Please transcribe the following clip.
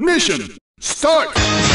Mission, start!